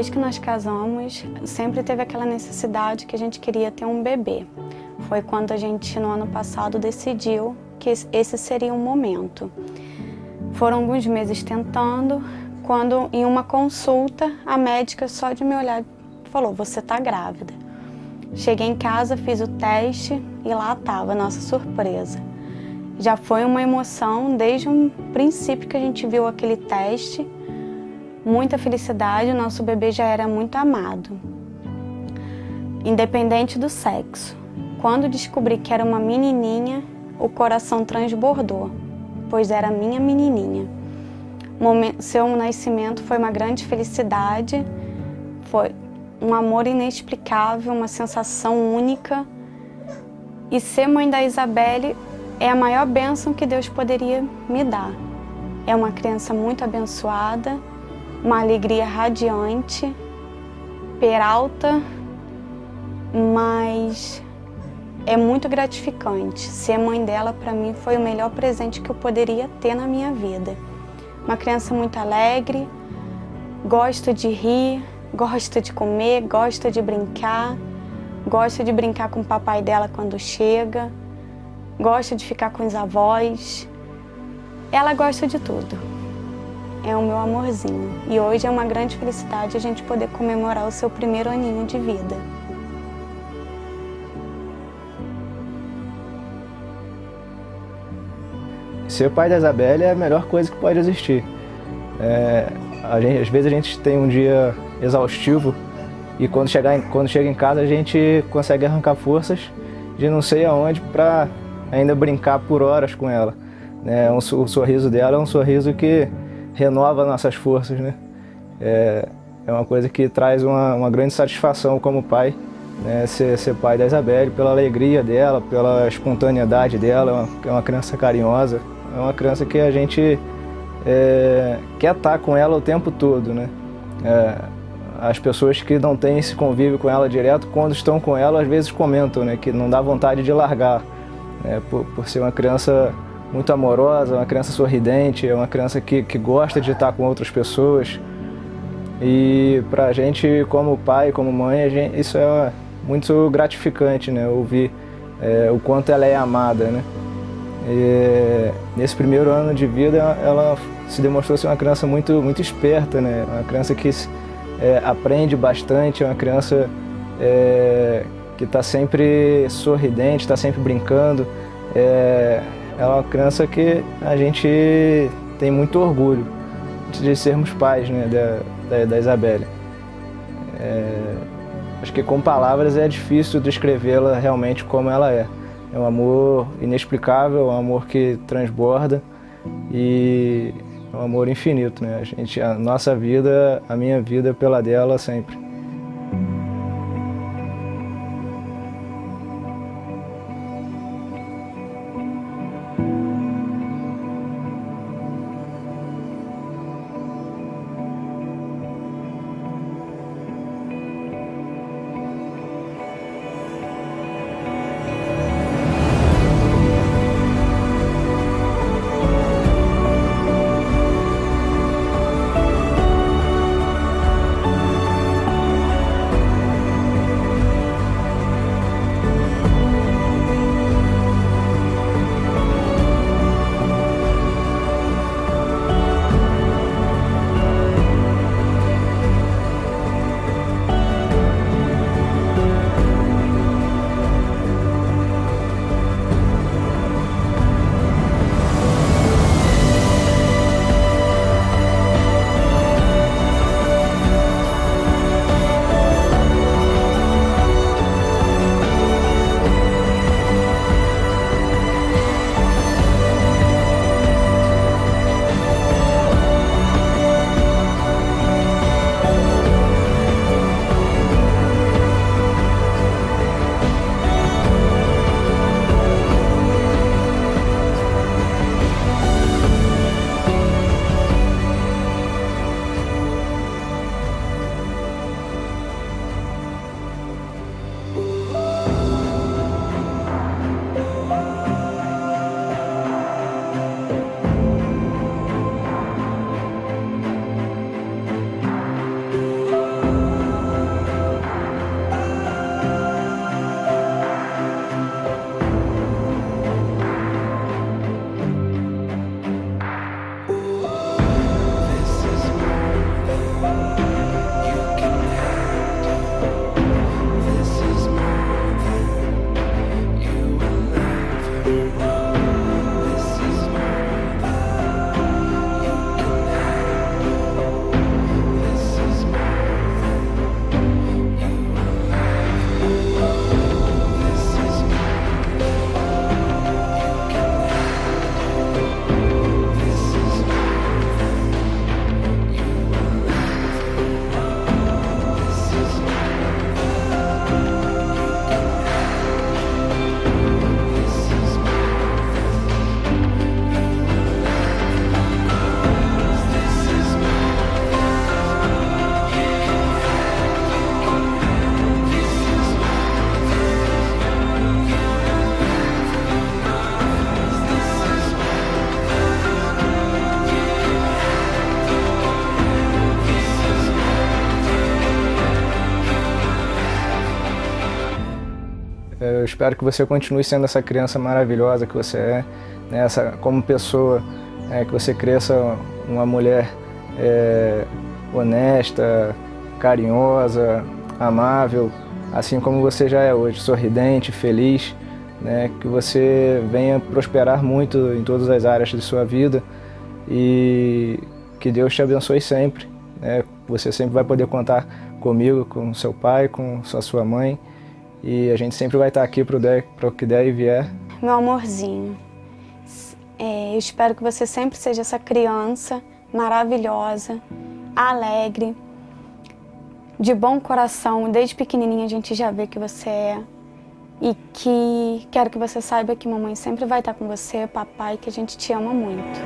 Desde que nós casamos, sempre teve aquela necessidade que a gente queria ter um bebê. Foi quando a gente, no ano passado, decidiu que esse seria o momento. Foram alguns meses tentando, quando em uma consulta, a médica só de me olhar falou: Você está grávida. Cheguei em casa, fiz o teste e lá estava, nossa surpresa. Já foi uma emoção desde o princípio que a gente viu aquele teste. Muita felicidade, o nosso bebê já era muito amado, independente do sexo. Quando descobri que era uma menininha, o coração transbordou, pois era minha menininha. Seu nascimento foi uma grande felicidade, foi um amor inexplicável, uma sensação única. E ser mãe da Isabelle é a maior bênção que Deus poderia me dar. É uma criança muito abençoada, uma alegria radiante, peralta, mas é muito gratificante. Ser mãe dela para mim foi o melhor presente que eu poderia ter na minha vida. Uma criança muito alegre, gosta de rir, gosta de comer, gosta de brincar, gosta de brincar com o papai dela quando chega, gosta de ficar com os avós. Ela gosta de tudo. É o meu amorzinho. E hoje é uma grande felicidade a gente poder comemorar o seu primeiro aninho de vida. Ser pai da Isabelle é a melhor coisa que pode existir. É, gente, às vezes a gente tem um dia exaustivo e quando, chegar em, quando chega em casa a gente consegue arrancar forças de não sei aonde para ainda brincar por horas com ela. É, um, o sorriso dela é um sorriso que renova nossas forças, né? É, é uma coisa que traz uma, uma grande satisfação como pai, né? ser, ser, pai da Isabelle, pela alegria dela, pela espontaneidade dela, é uma, é uma criança carinhosa, é uma criança que a gente é, quer estar com ela o tempo todo, né? É, as pessoas que não têm esse convívio com ela direto, quando estão com ela, às vezes comentam, né? Que não dá vontade de largar, né, por, por ser uma criança muito amorosa, uma criança sorridente, é uma criança que, que gosta de estar com outras pessoas. E para a gente, como pai, como mãe, gente, isso é muito gratificante, né? Ouvir é, o quanto ela é amada, né? E, nesse primeiro ano de vida, ela se demonstrou ser uma criança muito, muito esperta, né? Uma criança que é, aprende bastante, é uma criança é, que está sempre sorridente, está sempre brincando. É, é uma criança que a gente tem muito orgulho de sermos pais né, da, da, da Isabelle. É, acho que com palavras é difícil descrevê-la realmente como ela é. É um amor inexplicável, um amor que transborda e é um amor infinito, né? A gente, a nossa vida, a minha vida pela dela sempre. love. Eu espero que você continue sendo essa criança maravilhosa que você é, né? essa, como pessoa, é, que você cresça uma mulher é, honesta, carinhosa, amável, assim como você já é hoje, sorridente, feliz, né? que você venha prosperar muito em todas as áreas de sua vida e que Deus te abençoe sempre. Né? Você sempre vai poder contar comigo, com seu pai, com sua, sua mãe e a gente sempre vai estar aqui para o que der e vier. Meu amorzinho, é, eu espero que você sempre seja essa criança maravilhosa, alegre, de bom coração. Desde pequenininha a gente já vê que você é. E que quero que você saiba que mamãe sempre vai estar com você, papai, que a gente te ama muito.